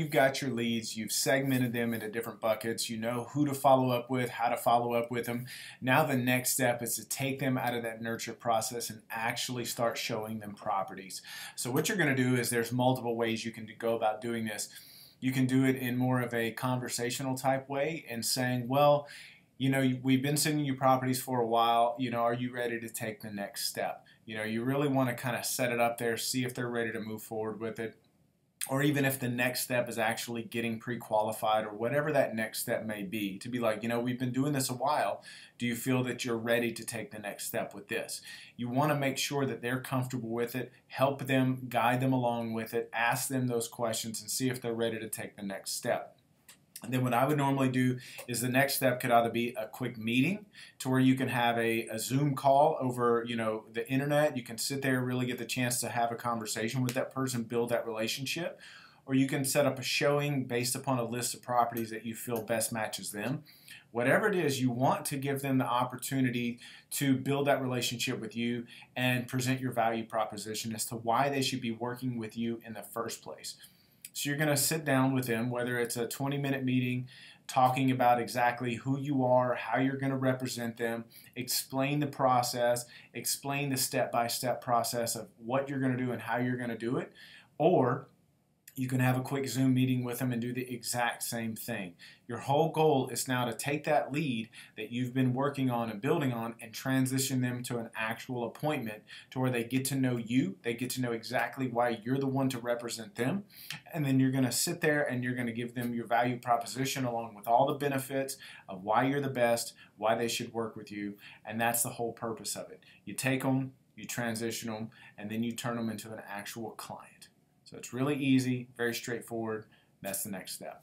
you've got your leads, you've segmented them into different buckets, you know who to follow up with, how to follow up with them. Now the next step is to take them out of that nurture process and actually start showing them properties. So what you're going to do is there's multiple ways you can go about doing this. You can do it in more of a conversational type way and saying, well, you know, we've been sending you properties for a while. You know, are you ready to take the next step? You know, you really want to kind of set it up there, see if they're ready to move forward with it or even if the next step is actually getting pre-qualified or whatever that next step may be to be like you know we've been doing this a while. Do you feel that you're ready to take the next step with this? You want to make sure that they're comfortable with it help them guide them along with it ask them those questions and see if they're ready to take the next step and then what I would normally do is the next step could either be a quick meeting to where you can have a, a, Zoom call over, you know, the internet. You can sit there, really get the chance to have a conversation with that person, build that relationship. Or you can set up a showing based upon a list of properties that you feel best matches them. Whatever it is, you want to give them the opportunity to build that relationship with you and present your value proposition as to why they should be working with you in the first place. So you're going to sit down with them, whether it's a 20 minute meeting, talking about exactly who you are, how you're going to represent them, explain the process, explain the step by step process of what you're going to do and how you're going to do it. Or you can have a quick Zoom meeting with them and do the exact same thing. Your whole goal is now to take that lead that you've been working on and building on and transition them to an actual appointment to where they get to know you, they get to know exactly why you're the one to represent them, and then you're going to sit there and you're going to give them your value proposition along with all the benefits of why you're the best, why they should work with you, and that's the whole purpose of it. You take them, you transition them, and then you turn them into an actual client. So it's really easy, very straightforward. That's the next step.